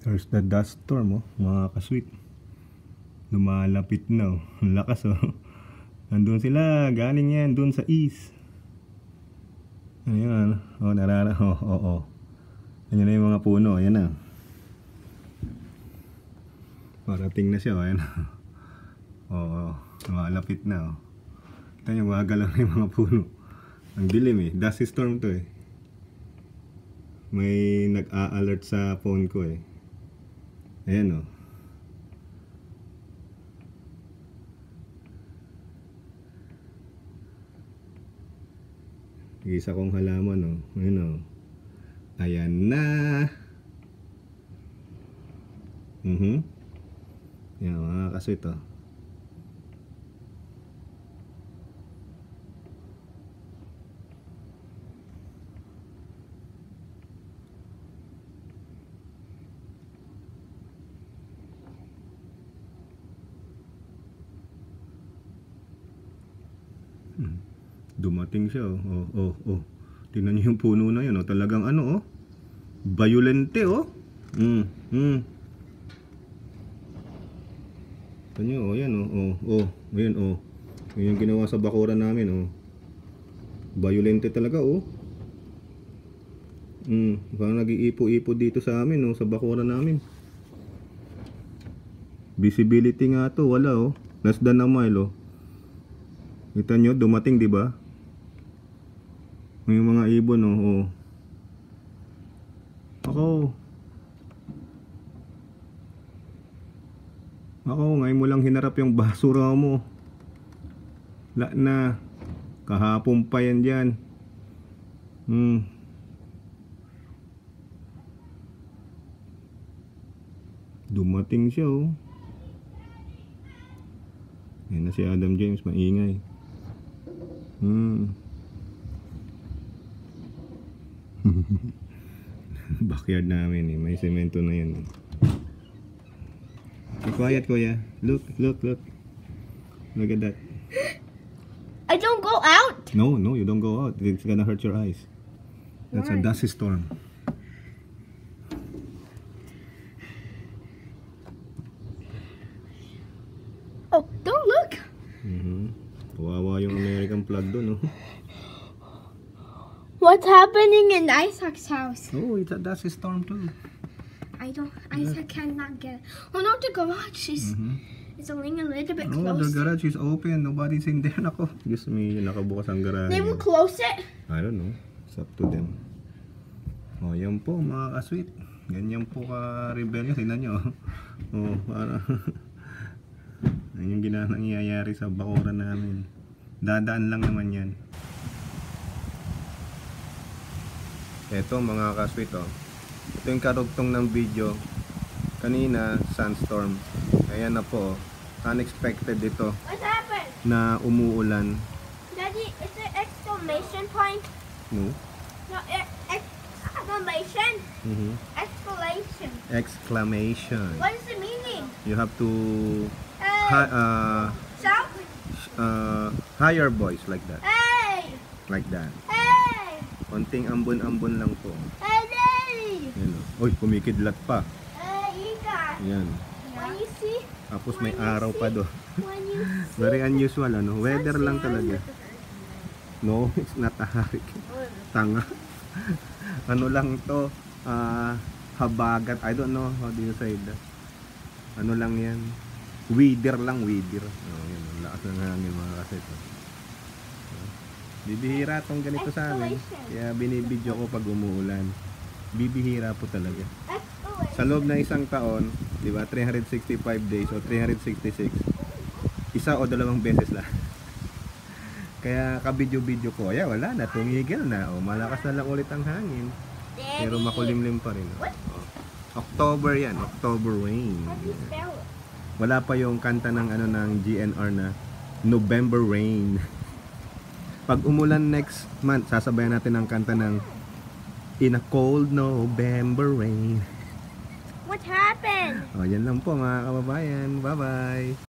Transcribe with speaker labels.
Speaker 1: There's the dust storm, oh, mga kasweet. Lumalapit na, oh. Ang lakas, oh. Nandun sila, galing yan, dun sa east. Ayan, oh, narara, oh, oh, oh. Ayan na yung mga puno, ayan na. Parating na siya, oh, ayan. Oo, oh, oh, lumalapit na, oh. Kita nyo, gumagalaw na yung mga puno. Ang dilim eh, dust storm to eh. May nag-a-alert sa phone ko eh. Ayan o. Oh. Isa kong halaman. Oh. Ayan. Oh. Ayan na. Mhm. Mm Yan mga kaswit o. Oh. Hmm. Dumating siya oh. Oh, oh, oh. Tingnan niyo yung puno na 'yan oh. Talagang ano oh. Violente oh. Mm, mm. Tanyo oh, 'yan oh. Oh, oh. Ayan oh. Yan yung ginawa sa bakuran namin oh. Violente talaga oh. Mm, parang nag-iipo-ipo dito sa amin oh, sa bakuran namin. Visibility nga to, wala oh. Less than a mile oh. Kita nyo, dumating di ba? Yung mga ibon oh. oh. Ako. Ako, ngayon mo lang hinarap yung basura mo. La na. Kahapon pa yan dyan. Hmm. Dumating siya oh. Yan na si Adam James, maingay. Hmm. Backyard namin eh. May semento na yan. Be quiet, kuya. Look, look, look. Look at that.
Speaker 2: I don't go out.
Speaker 1: No, no, you don't go out. It's gonna hurt your eyes. That's a
Speaker 2: Why?
Speaker 1: dust storm.
Speaker 2: Oh, don't look.
Speaker 1: Mhm. Kawawa yung American flag doon, oh.
Speaker 2: What's happening in Isaac's house?
Speaker 1: Oh, it's a dust storm too.
Speaker 2: I don't. Isaac cannot get. Oh no, the garage is.
Speaker 1: Mhm.
Speaker 2: It's only a little bit
Speaker 1: Oh, the
Speaker 2: close.
Speaker 1: garage is open. Nobody's in there. Nako. Diyos me, nakabukas ang garage.
Speaker 2: They will close it.
Speaker 1: I don't know. It's up to them. Oh, yan po mga ka-sweet. Ganyan po ka-rebellious. Tingnan nyo. Oh, para... yan yung gina nangyayari sa bakuran namin. Dadaan lang naman yan. Eto mga ka-sweet oh. Ito yung karugtong ng video. Kanina, sandstorm. Ayan na po. oh. Unexpected ito
Speaker 2: What happened?
Speaker 1: na umuulan.
Speaker 2: Daddy, is it exclamation point?
Speaker 1: No?
Speaker 2: No, e- exclamation.
Speaker 1: Mhm.
Speaker 2: Exclamation.
Speaker 1: Exclamation.
Speaker 2: What is the meaning?
Speaker 1: You have to
Speaker 2: Hey.
Speaker 1: hi, uh,
Speaker 2: Shout.
Speaker 1: uh, higher voice like that.
Speaker 2: Hey.
Speaker 1: Like that. Konting ambon-ambon lang po.
Speaker 2: Hey, Daddy.
Speaker 1: Yan o. Uy, kumikidlat pa.
Speaker 2: Hey, Ika.
Speaker 1: Yan.
Speaker 2: When you see,
Speaker 1: Tapos may araw pa do. Very unusual ano. Weather lang talaga. No, it's not a hurricane. Tanga. ano lang to? Ah, habagat. I don't know how do you say that. Ano lang yan? Weeder lang, weeder. Oh. Ang lakas ng hangin mga kaset. oh. Bibihira tong ganito sa amin. Kaya binibidyo ko pag umuulan. Bibihira po talaga. Sa loob ng isang taon, di ba, 365 days o 366, isa o dalawang beses lang. Kaya kabidyo-bidyo ko, ay wala na, tumigil na. O, malakas na lang ulit ang hangin. Pero makulimlim pa rin. O. October yan, October rain. Wala pa yung kanta ng ano ng GNR na November rain. Pag umulan next month, sasabayan natin ang kanta ng In a cold November rain.
Speaker 2: What happened?
Speaker 1: O, yan lang po mga kababayan. Bye-bye.